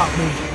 stop me.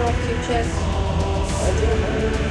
rock your chest.